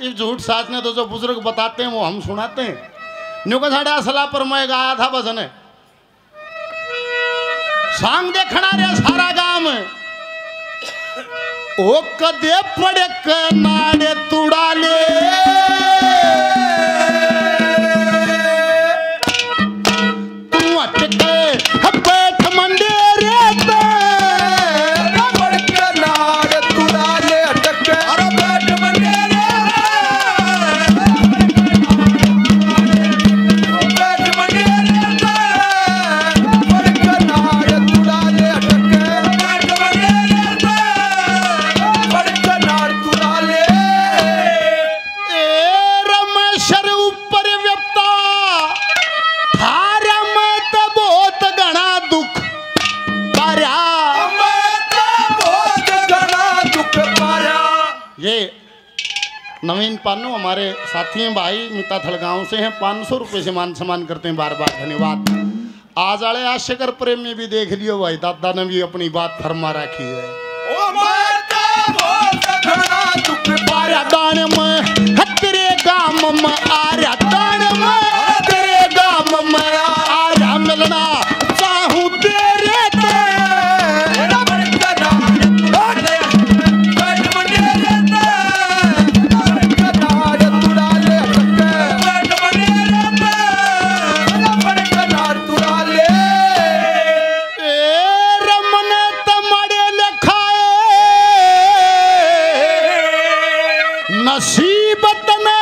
ये झूठ साच ने तो जो बुज़ुर्ग बताते हैं, वो हम सुनाते हैं। न्यूका साढ़े असला पर मैं गाया था है। सांग देखना रे सारा गाँव ओ कदे पड़े कनाड़े तुड़ाले। तू ये नवीन पानू हमारे साथी हैं, भाई मिता थलगांव से हैं पाँच सौ रुपये से मान सम्मान करते हैं बार बार धन्यवाद। आज आड़े आशकर प्रेम में भी देख लियो भाई, दादा ने भी अपनी बात फरमा रखी है। नसीबत में